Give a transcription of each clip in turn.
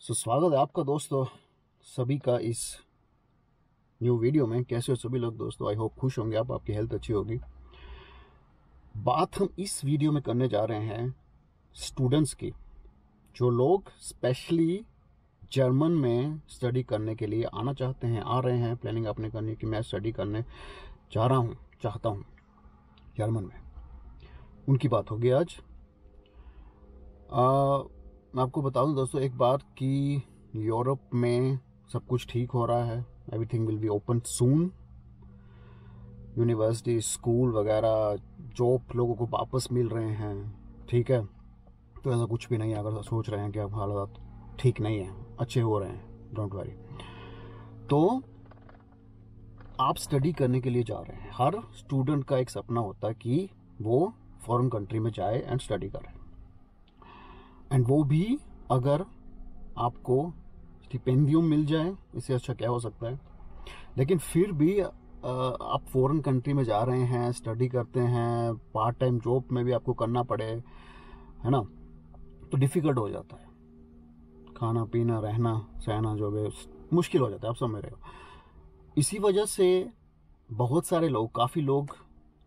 सो so, स्वागत है आपका दोस्तों सभी का इस न्यू वीडियो में। कैसे हो सभी लोग दोस्तों? आई होप खुश होंगे आप आपकी हेल्थ अच्छी होगी। बात हम इस वीडियो में करने जा रहे हैं स्टूडेंट्स की जो लोग स्पेशली जर्मन में स्टडी करने के लिए आना चाहते हैं आ रहे हैं प्लानिंग अपने करने की मैं स्टडी करने जा रहा हूँ चाहता हूँ जर्मन में। उनकी बात होगी आज। आ, मैं आपको बता दूँ दोस्तों, एक बात कि यूरोप में सब कुछ ठीक हो रहा है। Everything will be open soon university school वगैरह जॉब लोगों को वापस मिल रहे हैं। ठीक है? तो ऐसा कुछ भी नहीं है, अगर सोच रहे हैं कि अब हालात ठीक नहीं है, अच्छे हो रहे हैं डोंट वरी तो आप स्टडी करने के लिए जा रहे हैं। हर स्टूडेंट का एक सपना होता है कि वो फॉरेन कंट्री में जाए एंड स्टडी करे। एंड वो भी अगर आपको स्टिपेंडियम मिल जाए, इससे अच्छा क्या हो सकता है? लेकिन फिर भी आप फॉरेन कंट्री में जा रहे हैं स्टडी करते हैं पार्ट टाइम जॉब में भी आपको करना पड़े, है ना? तो डिफ़िकल्ट हो जाता है। खाना, पीना, रहना, सहना, जो भी, मुश्किल हो जाता है, आप समझ रहे हो। इसी वजह से बहुत सारे लोग, काफ़ी लोग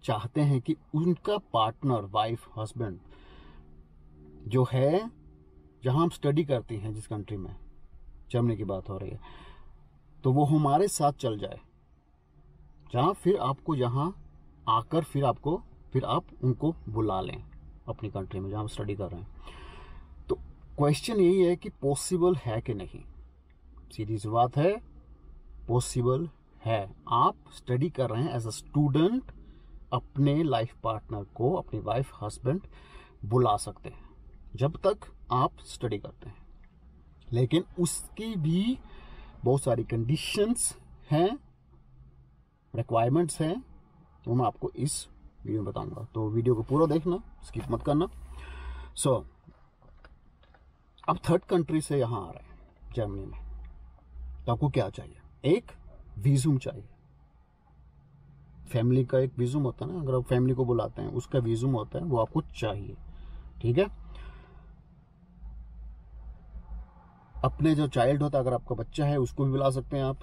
चाहते हैं कि उनका पार्टनर वाइफ हस्बैंड जो है, जहाँ हम स्टडी करते हैं जिस कंट्री में, जर्मनी की बात हो रही है तो वो हमारे साथ चल जाए। जहाँ फिर आपको यहाँ आकर फिर आपको, फिर आप उनको बुला लें अपनी कंट्री में, जहाँ स्टडी कर रहे हैं। तो क्वेश्चन यही है कि पॉसिबल है कि नहीं? सीधी सी बात है पॉसिबल है। आप स्टडी कर रहे हैं एज अ स्टूडेंट अपने लाइफ पार्टनर को, अपनी वाइफ हस्बैंड बुला सकते हैं। जब तक आप स्टडी करते हैं। लेकिन उसकी भी बहुत सारी कंडीशंस हैं रिक्वायरमेंट्स हैं वो मैं आपको इस वीडियो में बताऊँगा। तो वीडियो को पूरा देखना स्किप मत करना। सो so, अब थर्ड कंट्री से यहाँ आ रहे हैं जर्मनी में। तो आपको क्या चाहिए? एक वीजूम चाहिए। फैमिली का एक वीजूम होता है ना अगर आप फैमिली को बुलाते हैं उसका वीजूम होता है वो आपको चाहिए। ठीक है? अपने जो चाइल्ड होता है अगर आपका बच्चा है उसको भी बुला सकते हैं आप।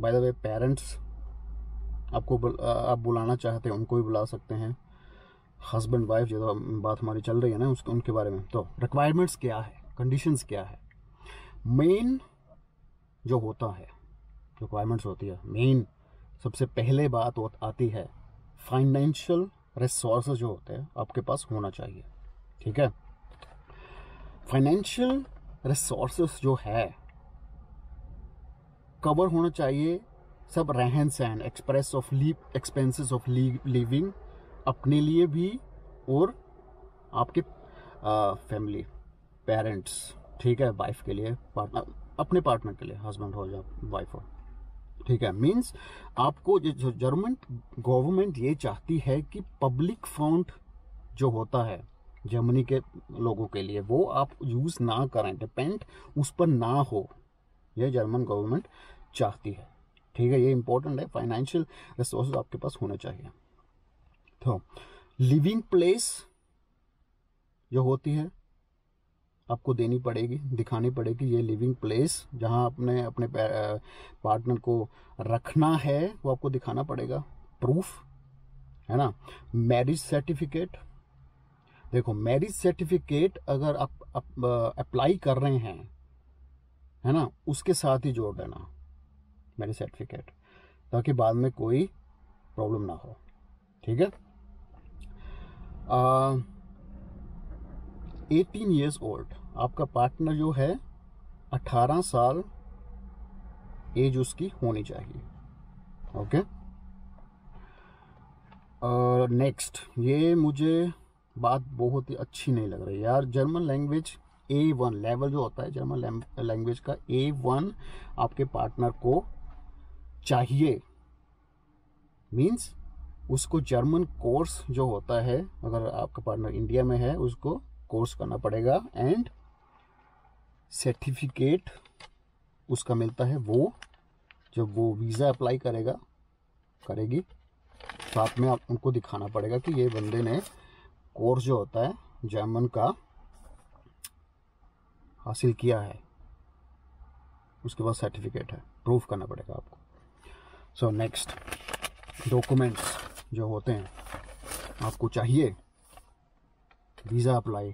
बाय द वे पेरेंट्स आपको बुल, आप बुलाना चाहते हैं उनको भी बुला सकते हैं। हस्बैंड वाइफ जो बात हमारी चल रही है ना उसके उनके बारे में। तो रिक्वायरमेंट्स क्या है? कंडीशंस क्या है? मेन जो होता है रिक्वायरमेंट्स होती है मेन सबसे पहले बात आती है फाइनेंशियल रिसोर्स जो होते हैं आपके पास होना चाहिए। ठीक है? फाइनेंशियल रिसोर्सेस जो है कवर होना चाहिए सब रहन सहन express of leave expenses of living अपने लिए भी और आपके फैमिली पेरेंट्स ठीक है वाइफ के लिए पार्टनर अपने पार्टनर के लिए हस्बैंड हो या वाइफ हो। ठीक है मींस आपको जो जर्मन गवर्नमेंट ये चाहती है कि पब्लिक फंड जो होता है जर्मनी के लोगों के लिए, वो आप यूज़ ना करें। डिपेंड उस पर ना हो। यह जर्मन गवर्नमेंट चाहती है। ठीक है, ये इंपॉर्टेंट है। फाइनेंशियल रिसोर्स आपके पास होने चाहिए। तो लिविंग प्लेस जो होती है, आपको देनी पड़ेगी, दिखानी पड़ेगी। ये लिविंग प्लेस जहाँ आपने अपने पार्टनर को रखना है, वो आपको दिखाना पड़ेगा। प्रूफ है ना? मैरिज सर्टिफिकेट देखो मैरिज सर्टिफिकेट अगर आप अप्लाई कर रहे हैं, है ना, उसके साथ ही जोड़ देना मैरिज सर्टिफिकेट ताकि बाद में कोई प्रॉब्लम ना हो, ठीक है? एटीन ईयर्स ओल्ड आपका पार्टनर जो है, अठारह साल एज उसकी होनी चाहिए ओके और नेक्स्ट ये मुझे बात बहुत ही अच्छी नहीं लग रही यार। German language A one level जो होता है जर्मन लैंग्वेज का ए वन आपके पार्टनर को चाहिए। मींस उसको जर्मन कोर्स जो होता है, अगर आपका पार्टनर इंडिया में है, उसको कोर्स करना पड़ेगा। एंड सर्टिफिकेट उसका मिलता है वो, जब वो वीज़ा अप्लाई करेगा, करेगी, साथ में आप उनको दिखाना पड़ेगा कि ये बंदे ने कोर्स जो होता है जर्मन का, हासिल किया है। उसके बाद सर्टिफिकेट है। प्रूफ करना पड़ेगा आपको। सो नेक्स्ट डॉक्यूमेंट्स जो होते हैं, आपको चाहिए वीज़ा अप्लाई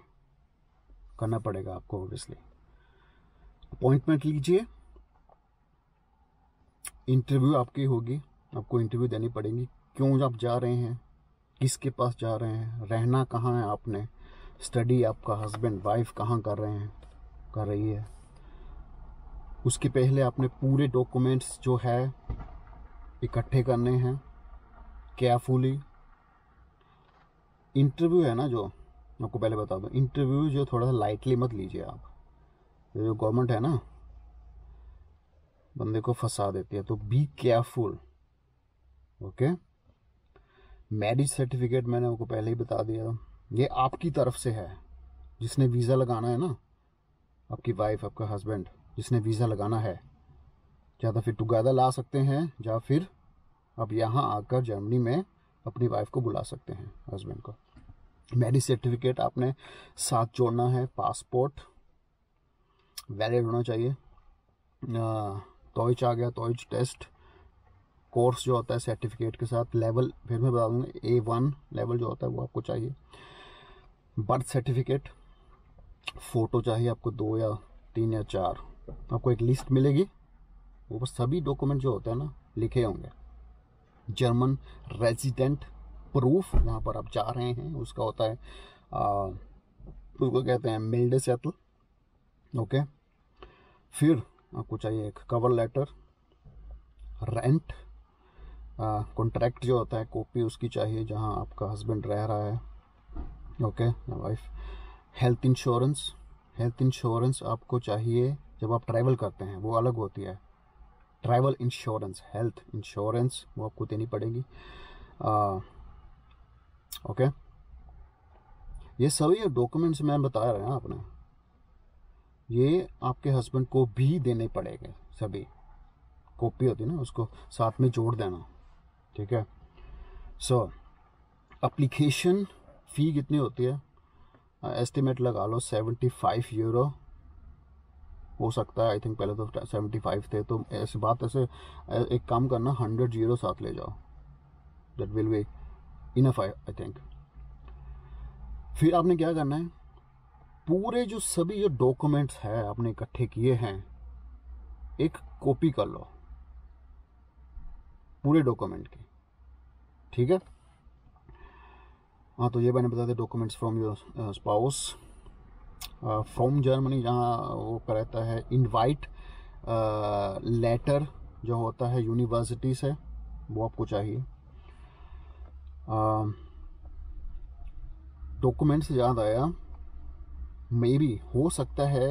करना पड़ेगा आपको ऑब्वियसली अपॉइंटमेंट लीजिए। इंटरव्यू आपकी होगी। आपको इंटरव्यू देनी पड़ेगी। क्यों आप जा रहे हैं? किसके पास जा रहे हैं? रहना कहाँ है आपने? स्टडी आपका हस्बैंड वाइफ कहाँ कर रहे हैं? कर रही है। उसके पहले आपने पूरे डॉक्यूमेंट्स जो है इकट्ठे करने हैं। केयरफुली इंटरव्यू है ना जो? आपको पहले बता दूँ। इंटरव्यू जो थोड़ा सा लाइटली मत लीजिए आप। जो गवर्नमेंट है ना, बंदे को फंसा देती है। तो be careful okay marriage certificate मैंने आपको पहले ही बता दिया ये आपकी तरफ़ से है। जिसने वीज़ा लगाना है ना, आपकी वाइफ आपका हस्बैंड जिसने वीज़ा लगाना है, या तो फिर टुगेदर ला सकते हैं, या फिर आप यहाँ आकर जर्मनी में अपनी वाइफ को बुला सकते हैं हस्बैंड को। मैरिज सर्टिफिकेट आपने साथ जोड़ना है पासपोर्ट वैलिड होना चाहिए। टॉइच आ गया टॉइच टेस्ट कोर्स जो होता है सर्टिफिकेट के साथ लेवल फिर मैं बता दूँगा ए वन लेवल जो होता है वो आपको चाहिए। बर्थ सर्टिफिकेट फ़ोटो चाहिए आपको दो या तीन या चार। आपको एक लिस्ट मिलेगी वो सभी डॉक्यूमेंट जो होते हैं ना लिखे होंगे। जर्मन रेजिडेंट प्रूफ जहाँ पर आप जा रहे हैं उसका होता है आ, उसको कहते हैं मिल्ड सेटल ओके फिर आपको चाहिए एक कवर लेटर रेंट कॉन्ट्रैक्ट जो होता है कॉपी उसकी चाहिए जहाँ आपका हस्बैंड रह रहा है। Okay wife health insurance health insurance आपको चाहिए जब आप ट्रैवल करते हैं, वो अलग होती है। ट्रैवल इंश्योरेंस हेल्थ इंश्योरेंस वो आपको देनी पड़ेगी। ओके ये सभी डॉक्यूमेंट्स मैं बता रहे हैं आपने, ये आपके हस्बैंड को भी देने पड़ेंगे सभी। कॉपी होती है ना, उसको साथ में जोड़ देना। ठीक है? सो अप्लीकेशन फ़ी कितनी होती है? एस्टिमेट लगा लो सेवेंटी फाइव यूरो हो सकता है आई थिंक पहले तो सेवेंटी फाइव थे तो ऐसी बात ऐसे एक काम करना हंड्रेड ज़ीरो साथ ले जाओ। That will be enough I think फिर आपने क्या करना है? पूरे जो सभी जो डॉक्यूमेंट्स है, आपने इकट्ठे किए हैं, एक कॉपी कर लो। पूरे डॉक्यूमेंट की। ठीक है? हाँ तो ये मैंने बता दिया documents from your spouse from Germany जहाँ वो रहता है इनवाइट लेटर uh, जो होता है यूनिवर्सिटी से वो आपको चाहिए। डॉक्यूमेंट्स से याद आया मे बी हो सकता है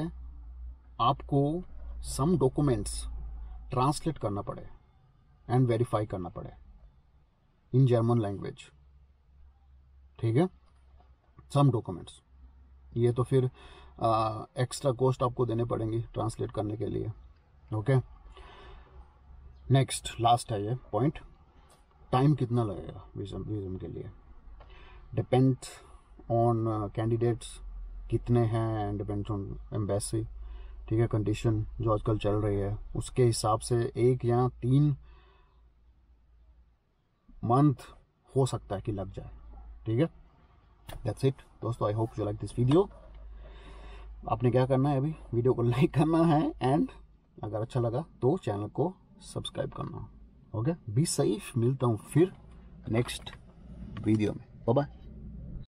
आपको सम डॉक्यूमेंट्स ट्रांसलेट करना पड़े एंड वेरीफाई करना पड़े। इन जर्मन लैंग्वेज ठीक है? सम डॉक्यूमेंट्स ये तो फिर एक्स्ट्रा कॉस्ट आपको देने पड़ेंगी ट्रांसलेट करने के लिए. ओके नेक्स्ट लास्ट है ये पॉइंट टाइम कितना लगेगा विजन विजन के लिए? डिपेंड ऑन कैंडिडेट्स कितने हैं एंड डिपेंड्स ऑन एम्बेसी ठीक है? कंडीशन जो आजकल चल रही है, उसके हिसाब से एक या तीन मंथ हो सकता है कि लग जाए। ठीक है? दैट्स इट दोस्तों I hope you like this video आपने क्या करना है अभी? वीडियो को लाइक करना है एंड अगर अच्छा लगा तो चैनल को सब्सक्राइब करना। ओके बी सही मिलता हूँ फिर नेक्स्ट वीडियो में। बाय